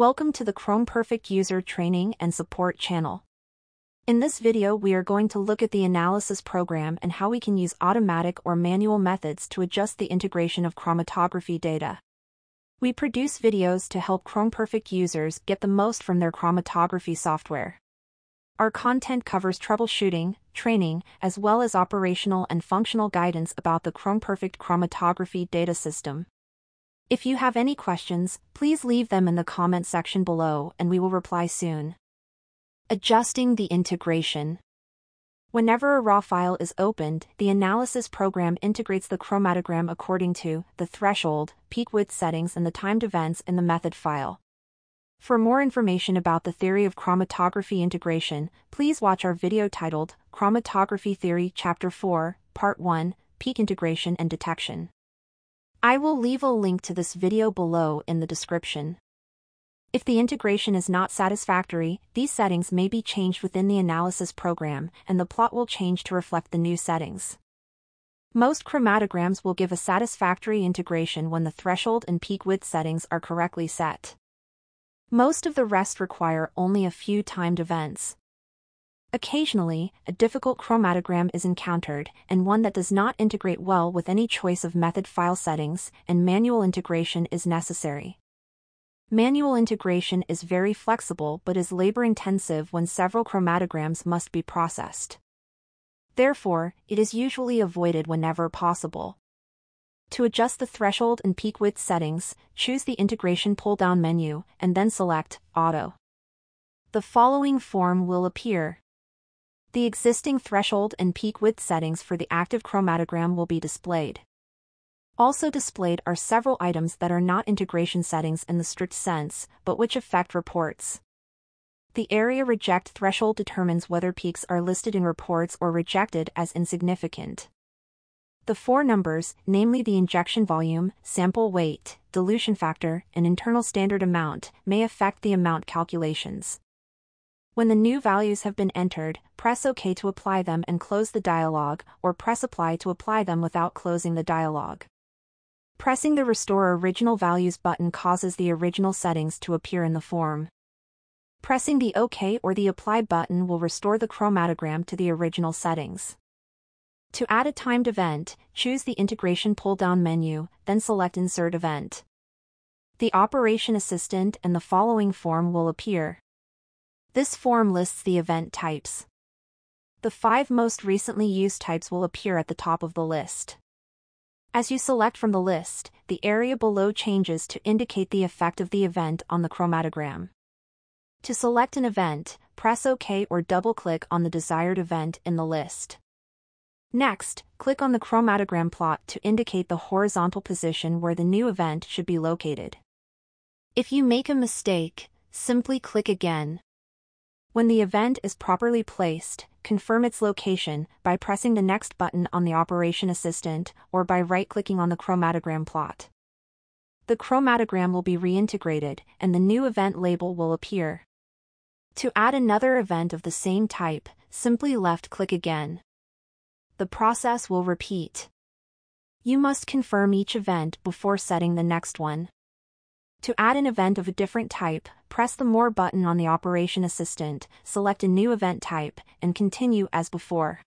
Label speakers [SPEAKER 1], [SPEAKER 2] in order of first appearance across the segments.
[SPEAKER 1] Welcome to the Chromperfect User Training and Support channel. In this video we are going to look at the analysis program and how we can use automatic or manual methods to adjust the integration of chromatography data. We produce videos to help Chromperfect users get the most from their chromatography software. Our content covers troubleshooting, training, as well as operational and functional guidance about the Chromperfect chromatography data system. If you have any questions, please leave them in the comment section below and we will reply soon. Adjusting the integration. Whenever a raw file is opened, the analysis program integrates the chromatogram according to the threshold, peak width settings and the timed events in the method file. For more information about the theory of chromatography integration, please watch our video titled Chromatography Theory Chapter 4, Part 1, Peak Integration and Detection. I will leave a link to this video below in the description. If the integration is not satisfactory, these settings may be changed within the analysis program and the plot will change to reflect the new settings. Most chromatograms will give a satisfactory integration when the threshold and peak width settings are correctly set. Most of the rest require only a few timed events. Occasionally, a difficult chromatogram is encountered, and one that does not integrate well with any choice of method file settings, and manual integration is necessary. Manual integration is very flexible but is labor-intensive when several chromatograms must be processed. Therefore, it is usually avoided whenever possible. To adjust the threshold and peak width settings, choose the Integration pull-down menu, and then select Auto. The following form will appear. The existing threshold and peak width settings for the active chromatogram will be displayed. Also displayed are several items that are not integration settings in the strict sense, but which affect reports. The area reject threshold determines whether peaks are listed in reports or rejected as insignificant. The four numbers, namely the injection volume, sample weight, dilution factor, and internal standard amount, may affect the amount calculations. When the new values have been entered, press OK to apply them and close the dialog, or press Apply to apply them without closing the dialog. Pressing the Restore Original Values button causes the original settings to appear in the form. Pressing the OK or the Apply button will restore the chromatogram to the original settings. To add a timed event, choose the Integration pull-down menu, then select Insert Event. The Operation Assistant and the following form will appear. This form lists the event types. The five most recently used types will appear at the top of the list. As you select from the list, the area below changes to indicate the effect of the event on the chromatogram. To select an event, press OK or double-click on the desired event in the list. Next, click on the chromatogram plot to indicate the horizontal position where the new event should be located. If you make a mistake, simply click again. When the event is properly placed, confirm its location by pressing the next button on the Operation Assistant or by right-clicking on the chromatogram plot. The chromatogram will be reintegrated and the new event label will appear. To add another event of the same type, simply left-click again the process will repeat. You must confirm each event before setting the next one. To add an event of a different type, press the More button on the Operation Assistant, select a new event type, and continue as before.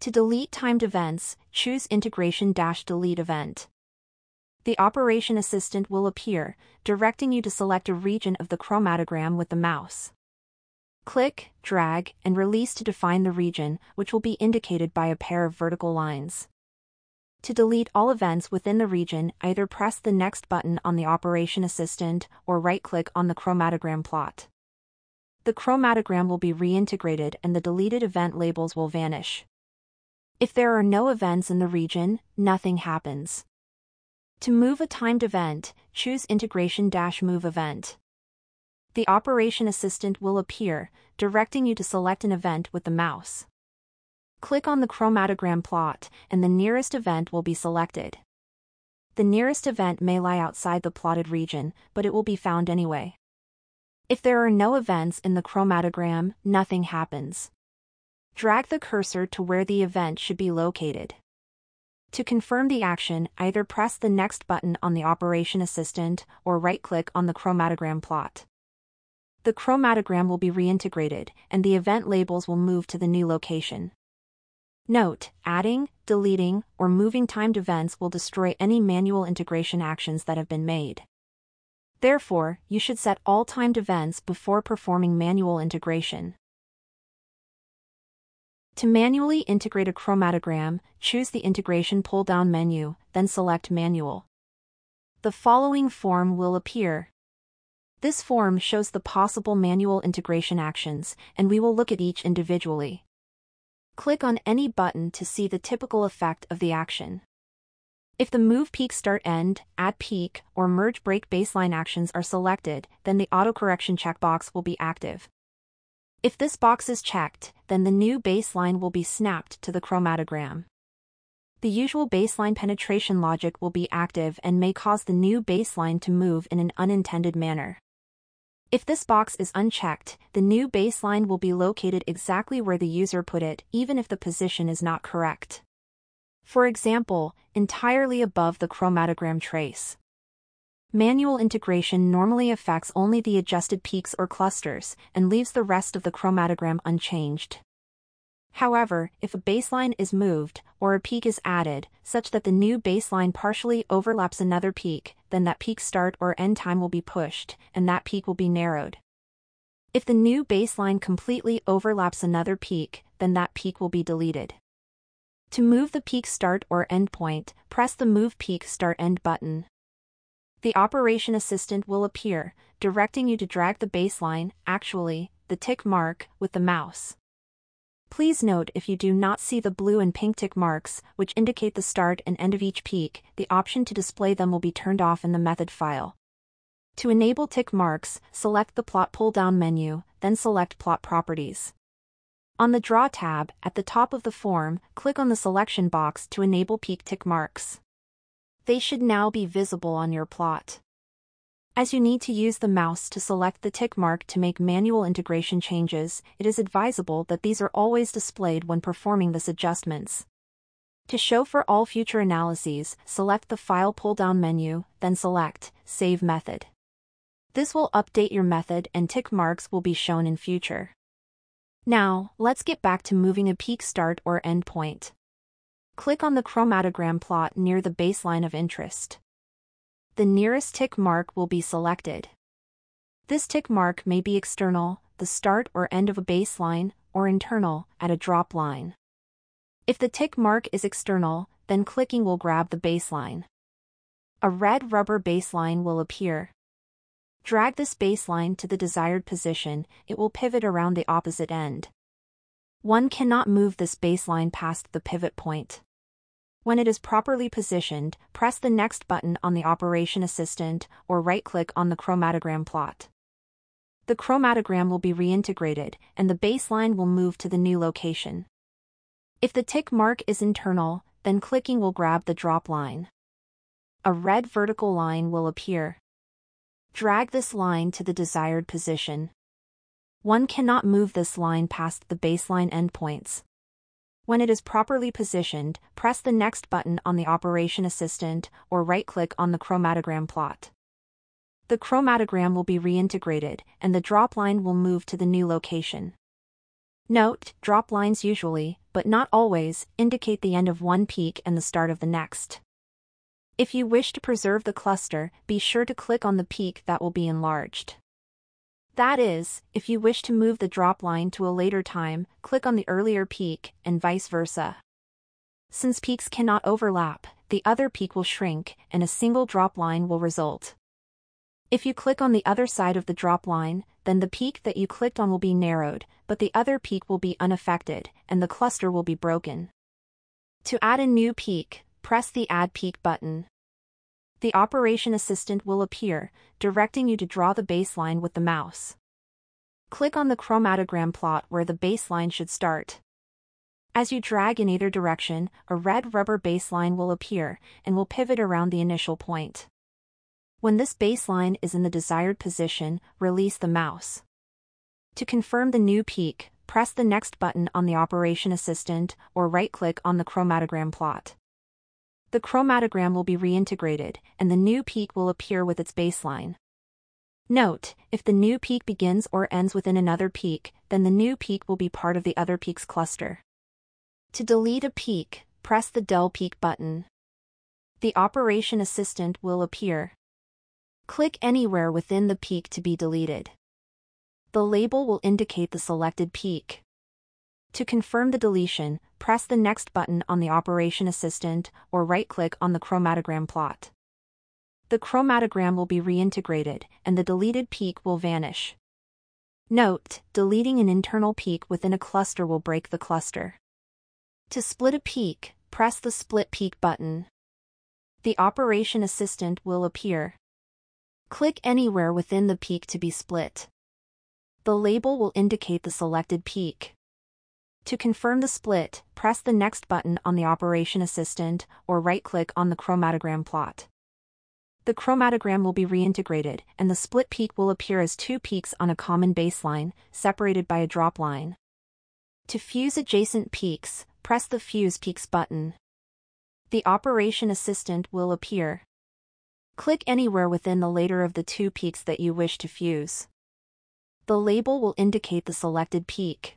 [SPEAKER 1] To delete timed events, choose Integration-Delete Event. The Operation Assistant will appear, directing you to select a region of the chromatogram with the mouse. Click, drag, and release to define the region, which will be indicated by a pair of vertical lines. To delete all events within the region, either press the Next button on the Operation Assistant or right-click on the chromatogram plot. The chromatogram will be reintegrated and the deleted event labels will vanish. If there are no events in the region, nothing happens. To move a timed event, choose Integration-Move Event the Operation Assistant will appear, directing you to select an event with the mouse. Click on the chromatogram plot, and the nearest event will be selected. The nearest event may lie outside the plotted region, but it will be found anyway. If there are no events in the chromatogram, nothing happens. Drag the cursor to where the event should be located. To confirm the action, either press the Next button on the Operation Assistant or right-click on the chromatogram plot. The chromatogram will be reintegrated, and the event labels will move to the new location. Note, adding, deleting, or moving timed events will destroy any manual integration actions that have been made. Therefore, you should set all timed events before performing manual integration. To manually integrate a chromatogram, choose the Integration pull-down menu, then select Manual. The following form will appear. This form shows the possible manual integration actions, and we will look at each individually. Click on any button to see the typical effect of the action. If the Move Peak Start End, Add Peak, or Merge Break baseline actions are selected, then the autocorrection checkbox will be active. If this box is checked, then the new baseline will be snapped to the chromatogram. The usual baseline penetration logic will be active and may cause the new baseline to move in an unintended manner. If this box is unchecked, the new baseline will be located exactly where the user put it, even if the position is not correct. For example, entirely above the chromatogram trace. Manual integration normally affects only the adjusted peaks or clusters and leaves the rest of the chromatogram unchanged. However, if a baseline is moved, or a peak is added, such that the new baseline partially overlaps another peak, then that peak start or end time will be pushed, and that peak will be narrowed. If the new baseline completely overlaps another peak, then that peak will be deleted. To move the peak start or end point, press the Move Peak Start End button. The operation assistant will appear, directing you to drag the baseline, actually, the tick mark, with the mouse. Please note if you do not see the blue and pink tick marks, which indicate the start and end of each peak, the option to display them will be turned off in the method file. To enable tick marks, select the Plot pull-down menu, then select Plot Properties. On the Draw tab, at the top of the form, click on the selection box to enable peak tick marks. They should now be visible on your plot. As you need to use the mouse to select the tick mark to make manual integration changes, it is advisable that these are always displayed when performing this adjustments. To show for all future analyses, select the File pull-down menu, then select Save Method. This will update your method and tick marks will be shown in future. Now, let's get back to moving a peak start or end point. Click on the chromatogram plot near the baseline of interest. The nearest tick mark will be selected. This tick mark may be external, the start or end of a baseline, or internal, at a drop line. If the tick mark is external, then clicking will grab the baseline. A red rubber baseline will appear. Drag this baseline to the desired position, it will pivot around the opposite end. One cannot move this baseline past the pivot point. When it is properly positioned, press the Next button on the Operation Assistant or right-click on the chromatogram plot. The chromatogram will be reintegrated, and the baseline will move to the new location. If the tick mark is internal, then clicking will grab the drop line. A red vertical line will appear. Drag this line to the desired position. One cannot move this line past the baseline endpoints. When it is properly positioned, press the Next button on the Operation Assistant or right-click on the chromatogram plot. The chromatogram will be reintegrated, and the drop line will move to the new location. Note, drop lines usually, but not always, indicate the end of one peak and the start of the next. If you wish to preserve the cluster, be sure to click on the peak that will be enlarged. That is, if you wish to move the drop line to a later time, click on the earlier peak, and vice versa. Since peaks cannot overlap, the other peak will shrink, and a single drop line will result. If you click on the other side of the drop line, then the peak that you clicked on will be narrowed, but the other peak will be unaffected, and the cluster will be broken. To add a new peak, press the Add Peak button the Operation Assistant will appear, directing you to draw the baseline with the mouse. Click on the chromatogram plot where the baseline should start. As you drag in either direction, a red rubber baseline will appear and will pivot around the initial point. When this baseline is in the desired position, release the mouse. To confirm the new peak, press the Next button on the Operation Assistant or right-click on the chromatogram plot. The chromatogram will be reintegrated, and the new peak will appear with its baseline. Note, if the new peak begins or ends within another peak, then the new peak will be part of the other peaks cluster. To delete a peak, press the Del Peak button. The Operation Assistant will appear. Click anywhere within the peak to be deleted. The label will indicate the selected peak. To confirm the deletion, press the Next button on the Operation Assistant or right-click on the chromatogram plot. The chromatogram will be reintegrated, and the deleted peak will vanish. Note, deleting an internal peak within a cluster will break the cluster. To split a peak, press the Split Peak button. The Operation Assistant will appear. Click anywhere within the peak to be split. The label will indicate the selected peak. To confirm the split, press the Next button on the Operation Assistant or right-click on the chromatogram plot. The chromatogram will be reintegrated, and the split peak will appear as two peaks on a common baseline, separated by a drop line. To fuse adjacent peaks, press the Fuse Peaks button. The Operation Assistant will appear. Click anywhere within the later of the two peaks that you wish to fuse. The label will indicate the selected peak.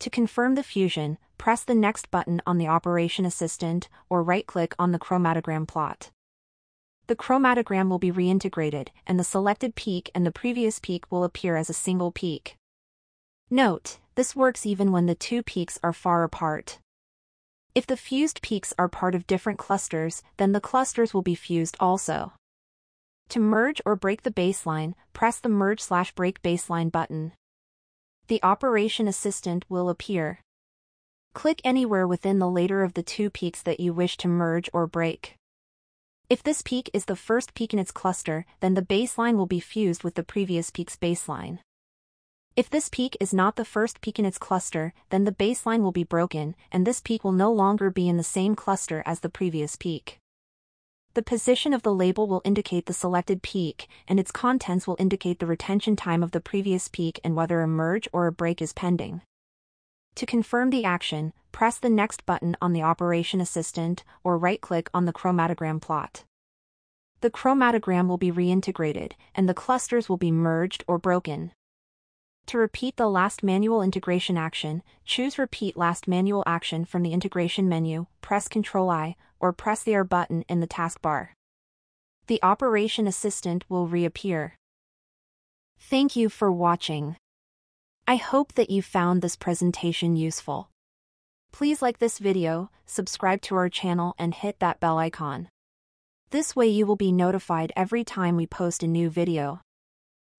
[SPEAKER 1] To confirm the fusion, press the Next button on the Operation Assistant or right-click on the chromatogram plot. The chromatogram will be reintegrated, and the selected peak and the previous peak will appear as a single peak. Note, this works even when the two peaks are far apart. If the fused peaks are part of different clusters, then the clusters will be fused also. To merge or break the baseline, press the Merge slash Break Baseline button. The Operation Assistant will appear. Click anywhere within the later of the two peaks that you wish to merge or break. If this peak is the first peak in its cluster, then the baseline will be fused with the previous peak's baseline. If this peak is not the first peak in its cluster, then the baseline will be broken, and this peak will no longer be in the same cluster as the previous peak. The position of the label will indicate the selected peak, and its contents will indicate the retention time of the previous peak and whether a merge or a break is pending. To confirm the action, press the Next button on the Operation Assistant or right-click on the chromatogram plot. The chromatogram will be reintegrated, and the clusters will be merged or broken. To repeat the last manual integration action, choose Repeat Last Manual Action from the Integration menu, press Ctrl-I, or press the R button in the taskbar. The Operation Assistant will reappear. Thank you for watching. I hope that you found this presentation useful. Please like this video, subscribe to our channel and hit that bell icon. This way you will be notified every time we post a new video.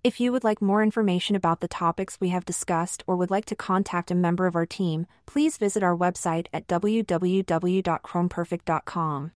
[SPEAKER 1] If you would like more information about the topics we have discussed or would like to contact a member of our team, please visit our website at www.chromperfect.com.